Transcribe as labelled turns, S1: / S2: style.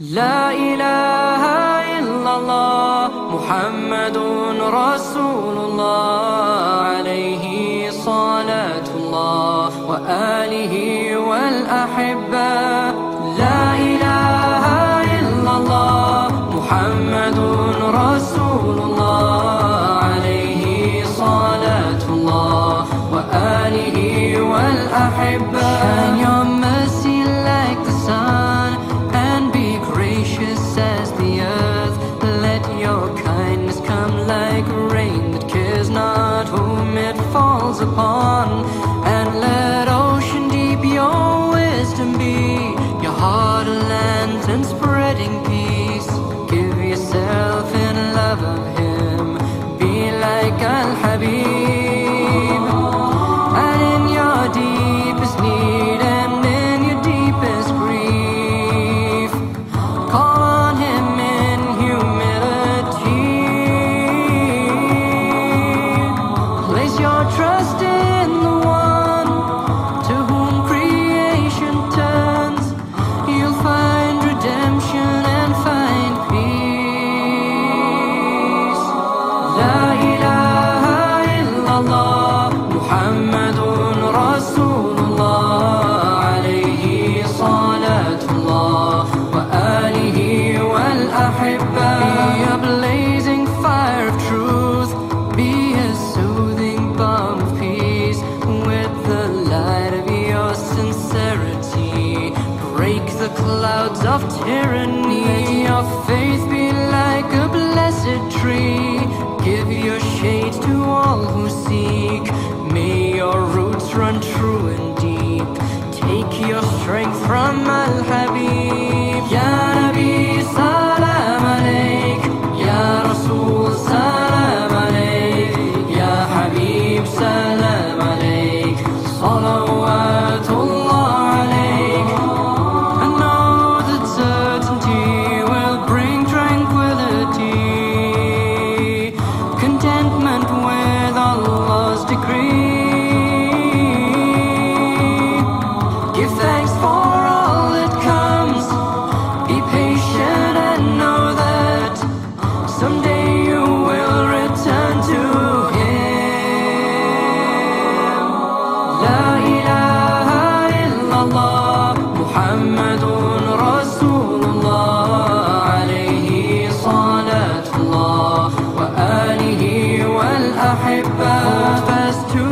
S1: لا إله إلا الله محمد رسول الله عليه صلاة الله وآله والأحبة. لا إله إلا الله محمد رسول الله عليه صلاة الله وآله والأحبة. Your kindness come like rain that cares not whom it falls upon. Clouds of tyranny. Your faith be like a blessed tree. Give your shade to all who seek. May your roots run true and deep. Take your strength from Ya لا إله إلا الله محمد رسول الله عليه صلاة الله وآله والأحبة. Oh,